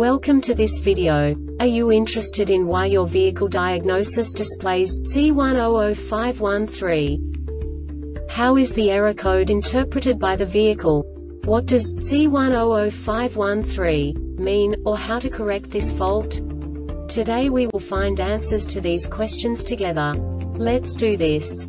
Welcome to this video. Are you interested in why your vehicle diagnosis displays C100513? How is the error code interpreted by the vehicle? What does C100513 mean, or how to correct this fault? Today we will find answers to these questions together. Let's do this.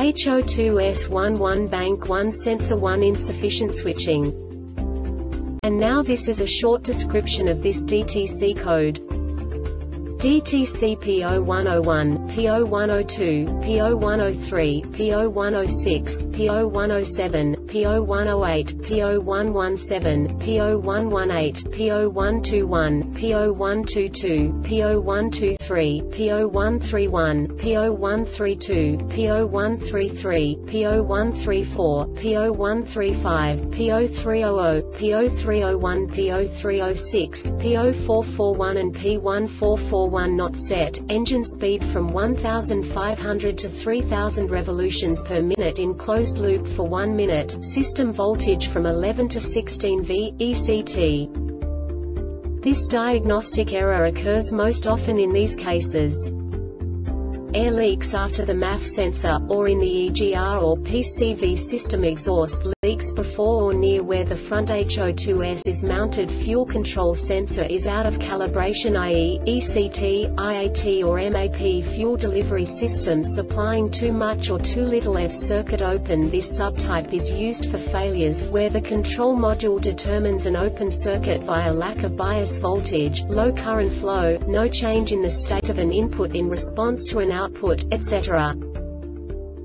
HO2S11 bank 1 sensor 1 insufficient switching. And now this is a short description of this DTC code. DTC P0101, P0102, P0103, P0106, P0107, P0108, P0117, P0118, P0121, P0122, P0123, P0131, P0132, P0133, P0134, P0135, P0300, P0301, P0306, P0441 and P1441 not set, engine speed from 1500 to 3000 revolutions per minute in closed loop for 1 minute, system voltage from 11 to 16 V, ECT. This diagnostic error occurs most often in these cases air leaks after the MAF sensor, or in the EGR or PCV system exhaust leaks before or near where the front HO2S is mounted fuel control sensor is out of calibration i.e., ECT, IAT or MAP fuel delivery system supplying too much or too little F circuit open This subtype is used for failures where the control module determines an open circuit via lack of bias voltage, low current flow, no change in the state of an input in response to an output, etc.